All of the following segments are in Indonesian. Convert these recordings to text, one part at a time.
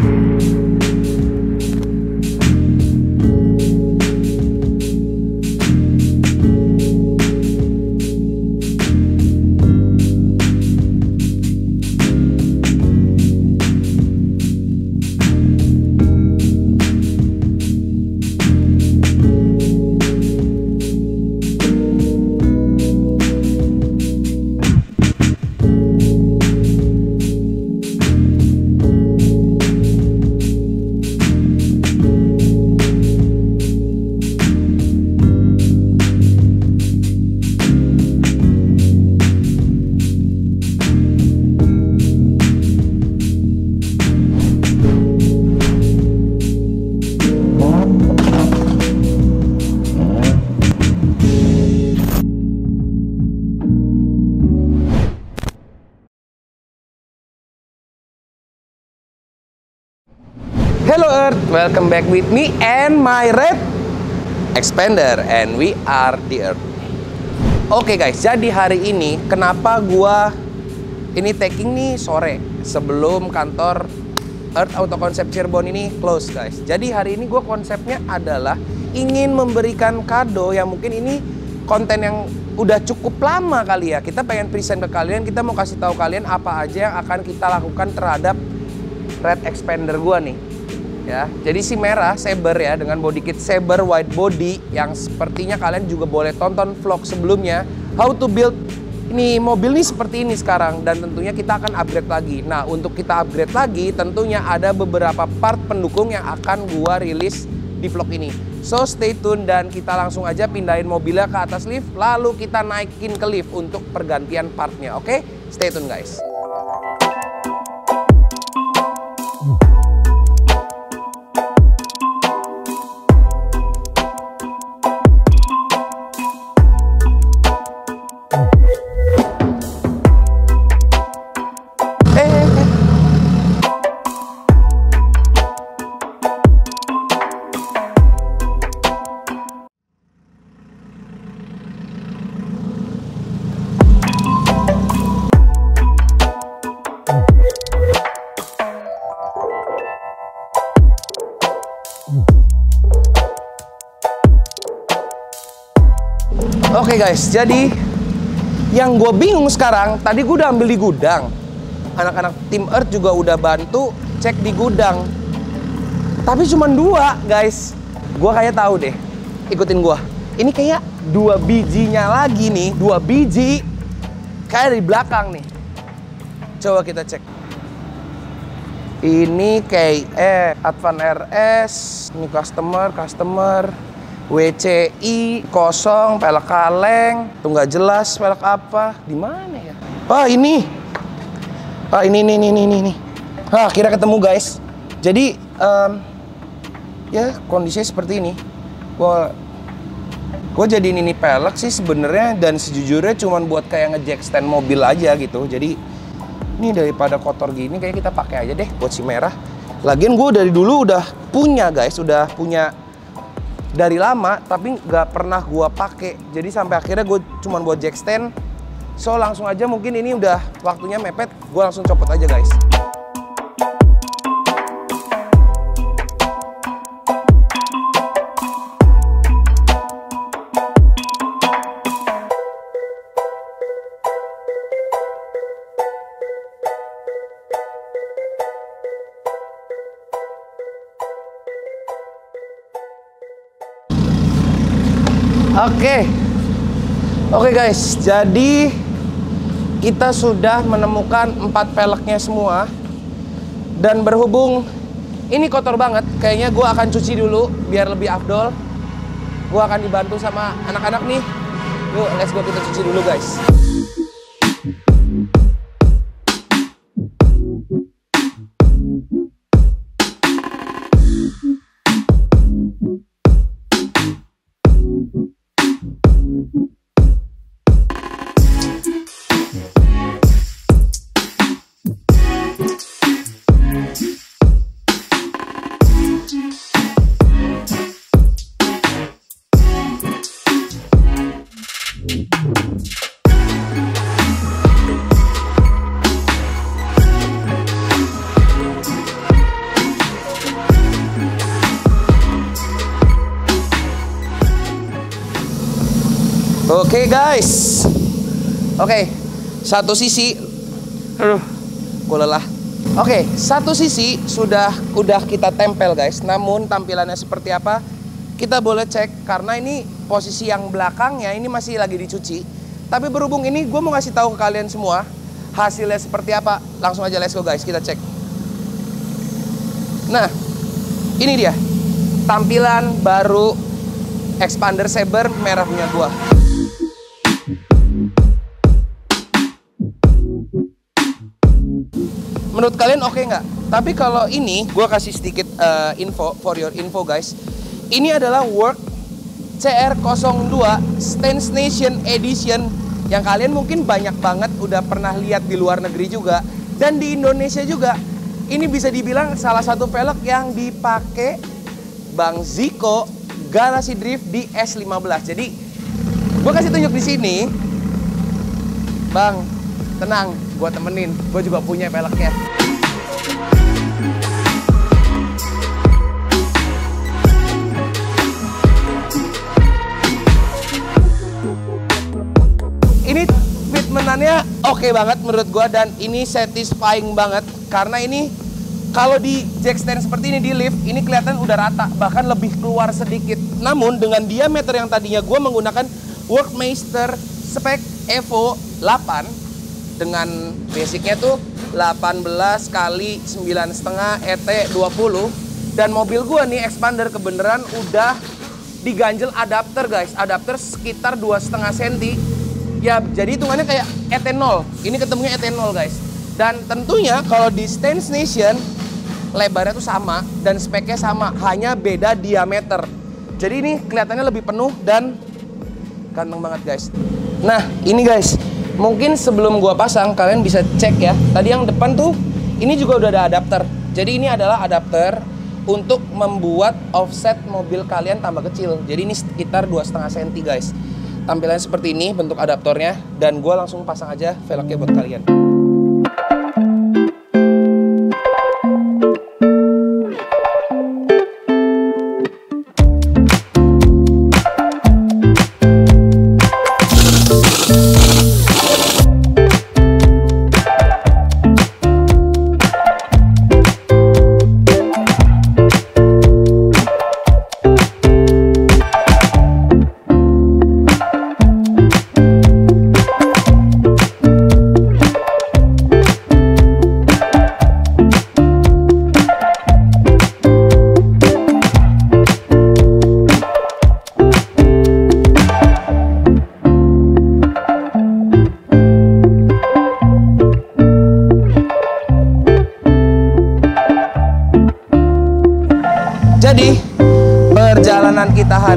Hello Earth, welcome back with me and my red expander and we are the Earth. Oke guys, jadi hari ini kenapa gua ini taking nih sore sebelum kantor Earth Auto Concept Cirebon ini close guys. Jadi hari ini gua konsepnya adalah ingin memberikan kado yang mungkin ini konten yang udah cukup lama kali ya. Kita pengen present ke kalian, kita mau kasih tahu kalian apa aja yang akan kita lakukan terhadap red expander gua nih ya. Jadi si merah Saber ya dengan body kit Saber wide body yang sepertinya kalian juga boleh tonton vlog sebelumnya how to build ini mobil nih seperti ini sekarang dan tentunya kita akan upgrade lagi. Nah, untuk kita upgrade lagi tentunya ada beberapa part pendukung yang akan gua rilis di vlog ini. So stay tune dan kita langsung aja pindahin mobilnya ke atas lift lalu kita naikin ke lift untuk pergantian partnya. Oke? Stay tune guys. Oke guys, jadi yang gue bingung sekarang, tadi gue udah ambil di gudang. Anak-anak tim Earth juga udah bantu cek di gudang. Tapi cuma dua guys. Gue kayak tahu deh, ikutin gue. Ini kayak dua bijinya lagi nih, dua biji. Kayak di belakang nih. Coba kita cek. Ini KE Advan RS, ini customer, customer. WCI kosong, pelek kaleng, tuh nggak jelas pelek apa, di mana ya? Oh ini, ah ini ini ini ini ini. Ah akhirnya ketemu guys. Jadi em, ya kondisinya seperti ini. Gua gue jadi ini pelek sih sebenarnya dan sejujurnya cuman buat kayak ngejack stand mobil aja gitu. Jadi ini daripada kotor gini kayak kita pakai aja deh buat si merah. Lagian gue dari dulu udah punya guys, udah punya dari lama tapi nggak pernah gua pakai jadi sampai akhirnya gue cuman buat jack stand. So langsung aja mungkin ini udah waktunya mepet gue langsung copot aja guys Oke. Oke guys, jadi kita sudah menemukan empat peleknya semua. Dan berhubung ini kotor banget, kayaknya gue akan cuci dulu biar lebih afdol. Gue akan dibantu sama anak-anak nih. Yuk, let's go kita cuci dulu guys. Oke, satu sisi. Aduh, gue lelah. Oke, satu sisi sudah udah kita tempel guys. Namun tampilannya seperti apa? Kita boleh cek karena ini posisi yang belakangnya ini masih lagi dicuci. Tapi berhubung ini gue mau ngasih tahu ke kalian semua hasilnya seperti apa. Langsung aja let's go guys, kita cek. Nah, ini dia tampilan baru expander saber merah punya gua. Menurut kalian oke okay nggak? Tapi kalau ini, gue kasih sedikit uh, info for your info guys. Ini adalah Work CR02 Stance Nation Edition yang kalian mungkin banyak banget udah pernah lihat di luar negeri juga dan di Indonesia juga. Ini bisa dibilang salah satu velg yang dipakai Bang Ziko Galaxy Drift di S15. Jadi gue kasih tunjuk di sini. Bang, tenang, gue temenin. Gue juga punya velgnya. Ini fitmenannya oke okay banget menurut gue dan ini satisfying banget karena ini kalau di jack stand seperti ini di lift ini kelihatan udah rata bahkan lebih keluar sedikit namun dengan diameter yang tadinya gue menggunakan Workmeister spek Evo 8 dengan basicnya tuh 18 kali 9,5 ET 20 dan mobil gue nih expander kebenaran udah diganjel adapter guys. Adapter sekitar 2,5 cm ya jadi hitungannya kayak ET0 ini ketemunya ET0 guys. Dan tentunya kalau di Stance Nation lebarnya tuh sama dan speknya sama, hanya beda diameter. Jadi ini kelihatannya lebih penuh dan ganteng banget guys. Nah ini guys, mungkin sebelum gua pasang kalian bisa cek ya. Tadi yang depan tuh ini juga udah ada adapter. Jadi ini adalah adapter untuk membuat offset mobil kalian tambah kecil. Jadi ini sekitar 2,5 cm guys. Tampilannya seperti ini bentuk adaptornya dan gua langsung pasang aja velgnya buat kalian.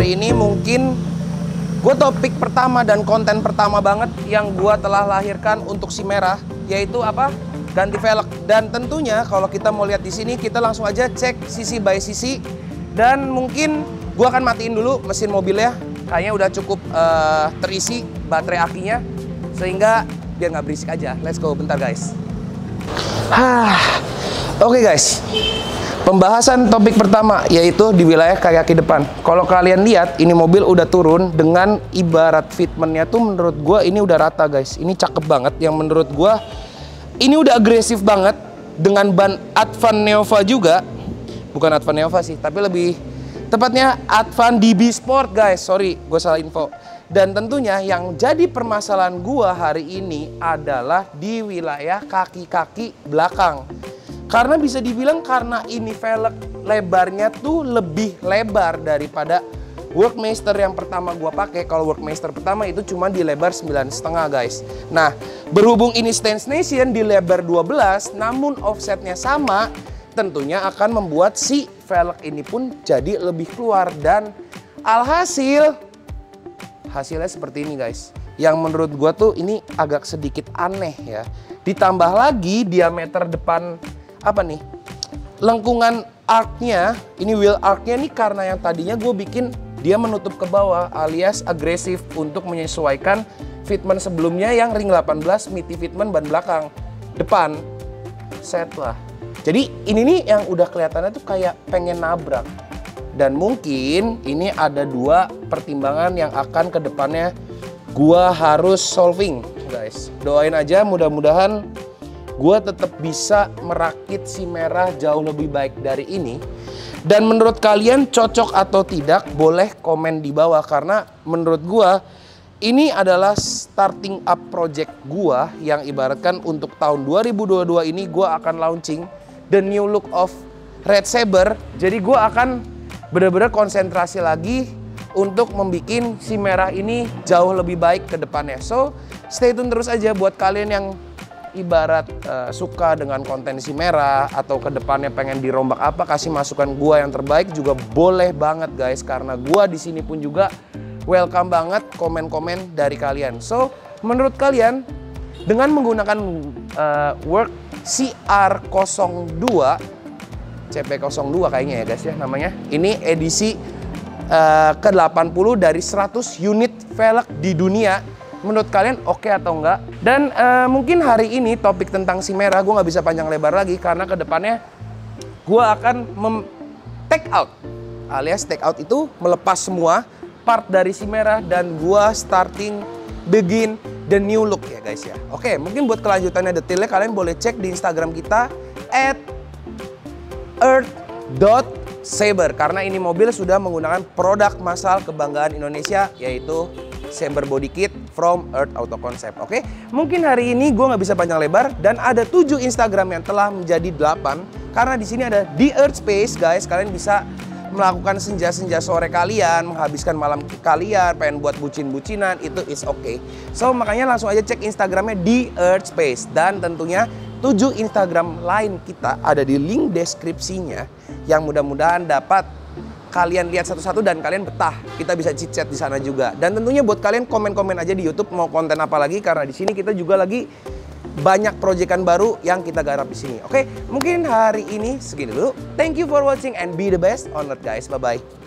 Hari ini mungkin gue topik pertama dan konten pertama banget yang gue telah lahirkan untuk si merah yaitu apa? Ganti velg. Dan tentunya kalau kita mau lihat di sini kita langsung aja cek sisi by sisi. Dan mungkin gue akan matiin dulu mesin mobilnya. Kayaknya udah cukup uh, terisi baterai akinya sehingga biar nggak berisik aja. Let's go bentar guys. Oke okay, guys Pembahasan topik pertama yaitu di wilayah kaki depan. Kalau kalian lihat ini mobil udah turun dengan ibarat fitmentnya tuh menurut gue ini udah rata guys. Ini cakep banget yang menurut gue ini udah agresif banget dengan ban Advan Neova juga. Bukan Advan Neova sih, tapi lebih tepatnya Advan DB Sport guys. Sorry, gue salah info. Dan tentunya yang jadi permasalahan gua hari ini adalah di wilayah kaki-kaki belakang. Karena bisa dibilang karena ini velg lebarnya tuh lebih lebar daripada Workmaster yang pertama gua pakai. Kalau Workmaster pertama itu cuma di lebar 9,5 guys. Nah, berhubung ini Stance Nation di lebar 12 namun offsetnya sama, tentunya akan membuat si velg ini pun jadi lebih keluar dan alhasil hasilnya seperti ini guys. Yang menurut gua tuh ini agak sedikit aneh ya. Ditambah lagi diameter depan apa nih? Lengkungan arcnya ini wheel arcnya nih karena yang tadinya gue bikin dia menutup ke bawah alias agresif untuk menyesuaikan fitment sebelumnya yang ring 18 miti fitment ban belakang. Depan set lah. Jadi ini nih yang udah kelihatannya tuh kayak pengen nabrak. Dan mungkin ini ada dua pertimbangan yang akan ke depannya gua harus solving, guys. Doain aja mudah-mudahan gua tetap bisa merakit si merah jauh lebih baik dari ini. Dan menurut kalian cocok atau tidak, boleh komen di bawah karena menurut gua ini adalah starting up project gua yang ibaratkan untuk tahun 2022 ini gua akan launching the new look of Red Saber. Jadi gua akan benar-benar konsentrasi lagi untuk membuat si merah ini jauh lebih baik ke depannya. So, stay tune terus aja buat kalian yang ibarat uh, suka dengan konten si merah atau ke depannya pengen dirombak apa kasih masukan gua yang terbaik juga boleh banget guys karena gua di sini pun juga welcome banget komen-komen dari kalian. So, menurut kalian dengan menggunakan uh, work CR02 CP02 kayaknya ya guys ya namanya. Ini edisi uh, ke-80 dari 100 unit velg di dunia. Menurut kalian oke okay atau enggak? Dan uh, mungkin hari ini topik tentang si merah gue nggak bisa panjang lebar lagi karena ke depannya gue akan mem take out alias take out itu melepas semua part dari si merah dan gue starting begin the new look ya guys ya. Oke, mungkin buat kelanjutannya detailnya kalian boleh cek di Instagram kita at earth.saber karena ini mobil sudah menggunakan produk masal kebanggaan Indonesia yaitu Saber Body Kit from Earth Auto Concept. Oke, mungkin hari ini gue nggak bisa panjang lebar dan ada 7 Instagram yang telah menjadi 8 karena di sini ada di Earth Space guys. Kalian bisa melakukan senja-senja sore kalian, menghabiskan malam kalian, pengen buat bucin-bucinan, itu is okay. So makanya langsung aja cek Instagramnya di Earth Space dan tentunya 7 Instagram lain kita ada di link deskripsinya yang mudah-mudahan dapat kalian lihat satu-satu dan kalian betah. Kita bisa chit-chat di sana juga. Dan tentunya buat kalian komen-komen aja di YouTube mau konten apa lagi karena di sini kita juga lagi banyak proyekan baru yang kita garap di sini. Oke, mungkin hari ini segini dulu. Thank you for watching and be the best on Earth guys. Bye bye.